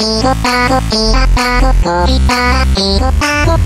이렇다고 이렇다고 거기다가 이렇다고